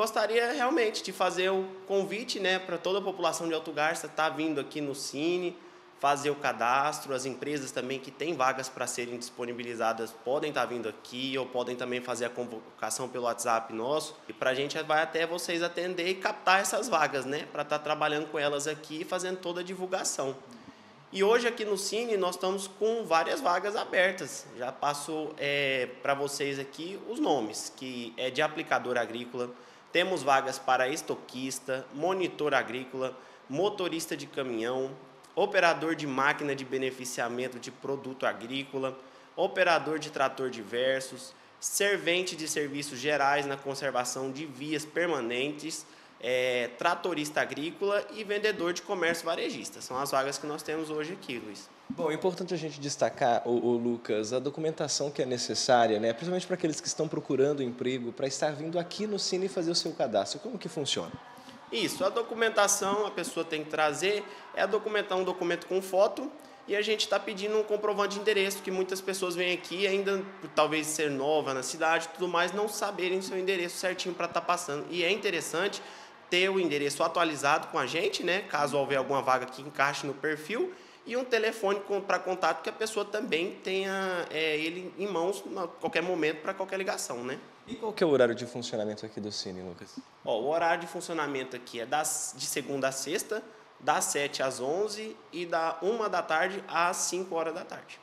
Gostaria realmente de fazer o convite né, para toda a população de Alto Garça estar tá vindo aqui no Cine, fazer o cadastro. As empresas também que têm vagas para serem disponibilizadas podem estar tá vindo aqui ou podem também fazer a convocação pelo WhatsApp nosso. E para a gente vai até vocês atender e captar essas vagas, né? Para estar tá trabalhando com elas aqui e fazendo toda a divulgação. E hoje aqui no Cine nós estamos com várias vagas abertas. Já passo é, para vocês aqui os nomes, que é de aplicador agrícola, temos vagas para estoquista, monitor agrícola, motorista de caminhão, operador de máquina de beneficiamento de produto agrícola, operador de trator diversos, servente de serviços gerais na conservação de vias permanentes, é, tratorista agrícola e vendedor de comércio varejista. São as vagas que nós temos hoje aqui, Luiz. Bom, é importante a gente destacar, o, o Lucas, a documentação que é necessária, né? principalmente para aqueles que estão procurando emprego, para estar vindo aqui no Cine fazer o seu cadastro. Como que funciona? Isso, a documentação a pessoa tem que trazer é documentar um documento com foto e a gente está pedindo um comprovante de endereço, que muitas pessoas vêm aqui ainda, por talvez ser nova na cidade tudo mais, não saberem seu endereço certinho para estar tá passando. E é interessante ter o endereço atualizado com a gente, né? caso houver alguma vaga que encaixe no perfil, e um telefone para contato que a pessoa também tenha é, ele em mãos a qualquer momento para qualquer ligação, né? E qual que é o horário de funcionamento aqui do Cine, Lucas? Ó, o horário de funcionamento aqui é das, de segunda a sexta, das 7 às 11 e da 1 da tarde às 5 horas da tarde.